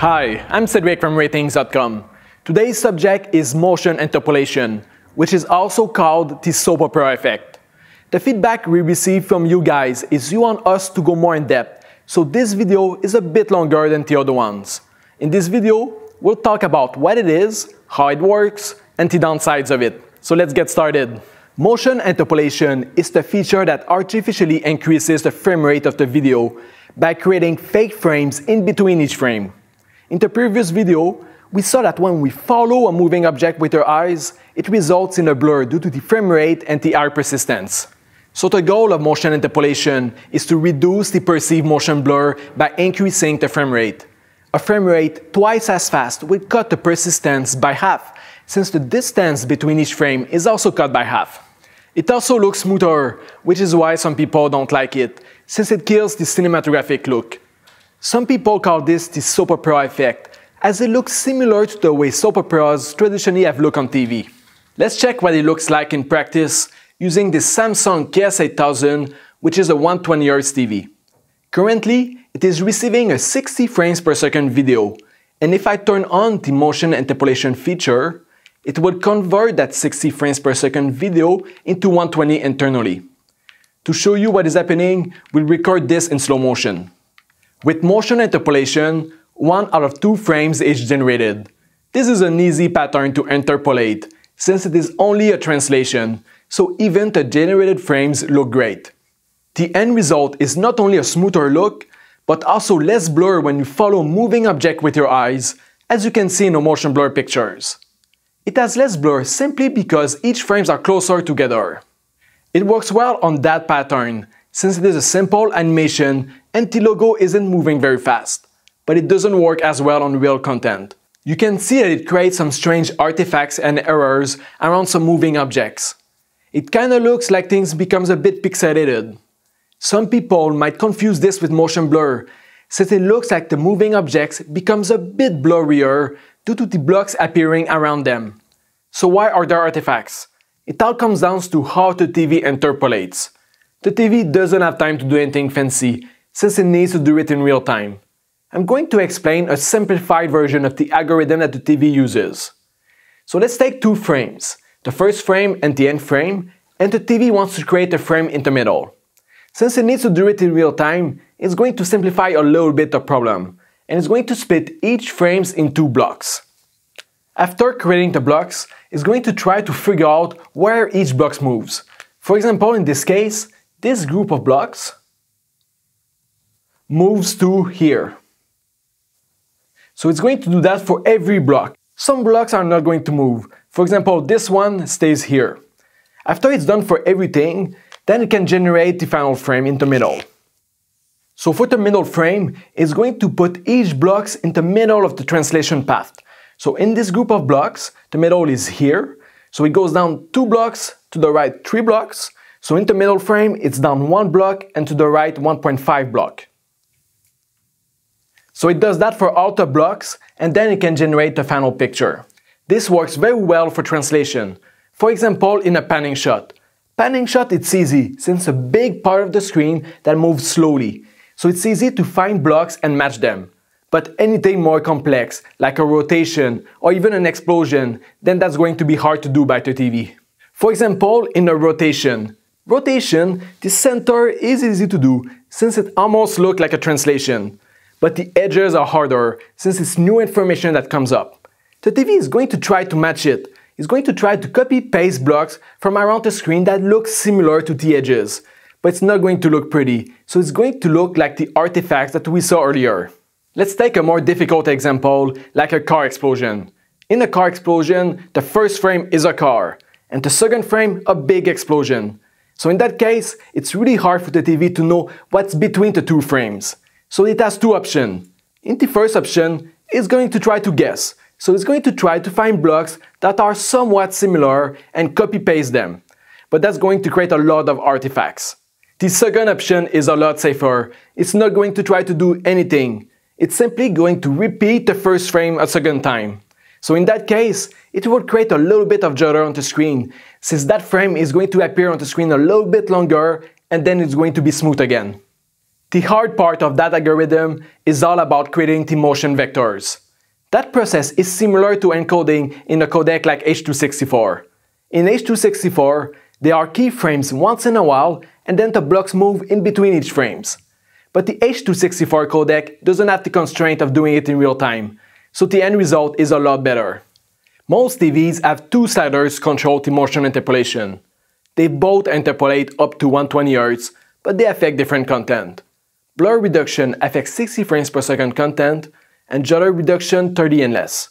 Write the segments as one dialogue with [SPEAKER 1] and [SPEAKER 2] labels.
[SPEAKER 1] Hi, I'm Cedric from Rtings.com. Today's subject is motion interpolation, which is also called the soap opera effect. The feedback we receive from you guys is you want us to go more in depth, so this video is a bit longer than the other ones. In this video, we'll talk about what it is, how it works, and the downsides of it. So let's get started. Motion interpolation is the feature that artificially increases the frame rate of the video by creating fake frames in between each frame. In the previous video, we saw that when we follow a moving object with our eyes, it results in a blur due to the frame rate and the eye persistence. So the goal of motion interpolation is to reduce the perceived motion blur by increasing the frame rate. A frame rate twice as fast will cut the persistence by half, since the distance between each frame is also cut by half. It also looks smoother, which is why some people don't like it, since it kills the cinematographic look. Some people call this the soap opera effect, as it looks similar to the way soap operas traditionally have looked on TV. Let's check what it looks like in practice using the Samsung KS8000, which is a 120Hz TV. Currently, it is receiving a 60 frames per second video, and if I turn on the motion interpolation feature, it will convert that 60 frames per second video into 120 internally. To show you what is happening, we'll record this in slow motion. With motion interpolation, one out of two frames is generated. This is an easy pattern to interpolate, since it is only a translation, so even the generated frames look great. The end result is not only a smoother look, but also less blur when you follow moving object with your eyes, as you can see in the motion blur pictures. It has less blur simply because each frames are closer together. It works well on that pattern, since it is a simple animation and the logo isn't moving very fast, but it doesn't work as well on real content. You can see that it creates some strange artifacts and errors around some moving objects. It kinda looks like things becomes a bit pixelated. Some people might confuse this with motion blur, since it looks like the moving objects becomes a bit blurrier due to the blocks appearing around them. So why are there artifacts? It all comes down to how the TV interpolates. The TV doesn't have time to do anything fancy, since it needs to do it in real time. I'm going to explain a simplified version of the algorithm that the TV uses. So let's take two frames, the first frame and the end frame, and the TV wants to create a frame in the middle. Since it needs to do it in real time, it's going to simplify a little bit the problem, and it's going to split each frames in two blocks. After creating the blocks, it's going to try to figure out where each block moves. For example, in this case, this group of blocks moves to here. So it's going to do that for every block. Some blocks are not going to move. For example, this one stays here. After it's done for everything, then it can generate the final frame in the middle. So for the middle frame, it's going to put each blocks in the middle of the translation path. So in this group of blocks, the middle is here. So it goes down two blocks, to the right three blocks. So in the middle frame, it's down one block and to the right 1.5 block. So it does that for all the blocks and then it can generate the final picture. This works very well for translation. For example, in a panning shot. Panning shot it's easy since a big part of the screen that moves slowly. So it's easy to find blocks and match them. But anything more complex, like a rotation or even an explosion, then that's going to be hard to do by the TV. For example, in a rotation. Rotation, the center is easy to do since it almost looks like a translation. But the edges are harder since it's new information that comes up. The TV is going to try to match it. It's going to try to copy paste blocks from around the screen that look similar to the edges. But it's not going to look pretty, so it's going to look like the artifacts that we saw earlier. Let's take a more difficult example, like a car explosion. In a car explosion, the first frame is a car, and the second frame, a big explosion. So in that case, it's really hard for the TV to know what's between the two frames. So it has two options. In the first option, it's going to try to guess. So it's going to try to find blocks that are somewhat similar and copy-paste them. But that's going to create a lot of artifacts. The second option is a lot safer. It's not going to try to do anything. It's simply going to repeat the first frame a second time. So in that case, it will create a little bit of jitter on the screen, since that frame is going to appear on the screen a little bit longer and then it's going to be smooth again. The hard part of that algorithm is all about creating the motion vectors. That process is similar to encoding in a codec like H.264. In H.264, there are keyframes once in a while and then the blocks move in between each frames. But the H.264 codec doesn't have the constraint of doing it in real time, so the end result is a lot better. Most TVs have two sliders control T-motion interpolation. They both interpolate up to 120 Hz, but they affect different content. Blur reduction affects 60 frames per second content, and judder reduction 30 and less.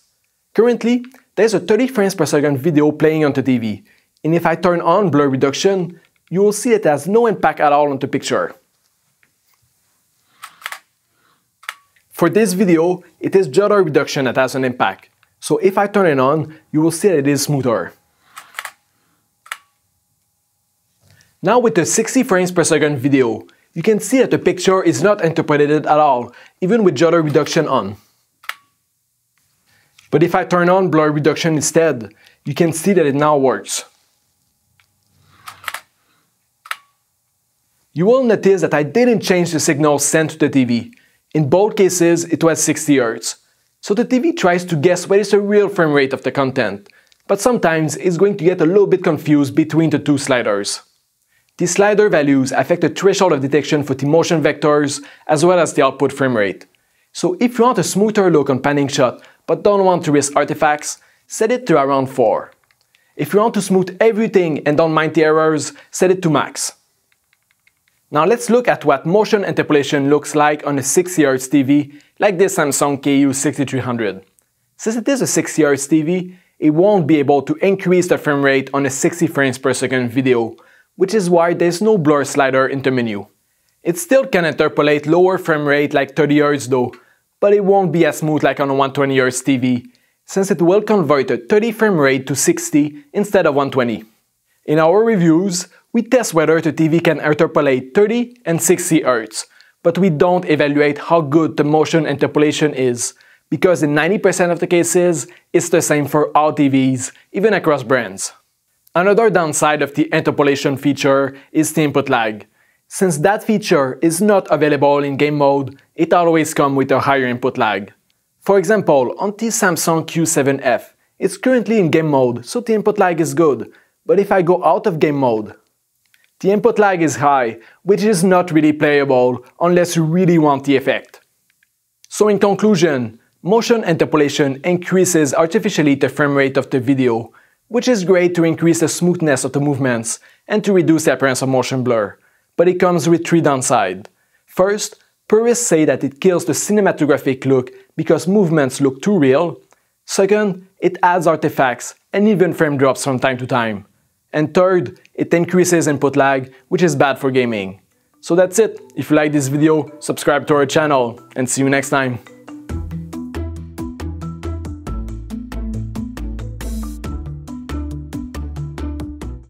[SPEAKER 1] Currently, there's a 30 frames per second video playing on the TV, and if I turn on blur reduction, you will see it has no impact at all on the picture. For this video, it is judder reduction that has an impact. So if I turn it on, you will see that it is smoother. Now with the 60 frames per second video, you can see that the picture is not interpolated at all, even with judder reduction on. But if I turn on blur reduction instead, you can see that it now works. You will notice that I didn't change the signal sent to the TV. In both cases, it was 60 Hz. So the TV tries to guess what is the real frame rate of the content, but sometimes it's going to get a little bit confused between the two sliders. These slider values affect the threshold of detection for the motion vectors as well as the output frame rate. So if you want a smoother look on panning shot but don't want to risk artifacts, set it to around 4. If you want to smooth everything and don't mind the errors, set it to max. Now let's look at what motion interpolation looks like on a 60Hz TV like this Samsung KU6300. Since it is a 60Hz TV, it won't be able to increase the frame rate on a 60 frames per second video, which is why there's no blur slider in the menu. It still can interpolate lower frame rate like 30Hz though, but it won't be as smooth like on a 120Hz TV, since it will convert a 30 frame rate to 60 instead of 120. In our reviews, we test whether the TV can interpolate 30 and 60 Hz, but we don't evaluate how good the motion interpolation is, because in 90% of the cases, it's the same for all TVs, even across brands. Another downside of the interpolation feature is the input lag. Since that feature is not available in game mode, it always comes with a higher input lag. For example, on the Samsung Q7F, it's currently in game mode, so the input lag is good, but if I go out of game mode, the input lag is high, which is not really playable unless you really want the effect. So in conclusion, motion interpolation increases artificially the frame rate of the video, which is great to increase the smoothness of the movements and to reduce the appearance of motion blur, but it comes with three downsides. First, purists say that it kills the cinematographic look because movements look too real. Second, it adds artifacts and even frame drops from time to time. And third, it increases input lag, which is bad for gaming. So that's it. If you like this video, subscribe to our channel and see you next time.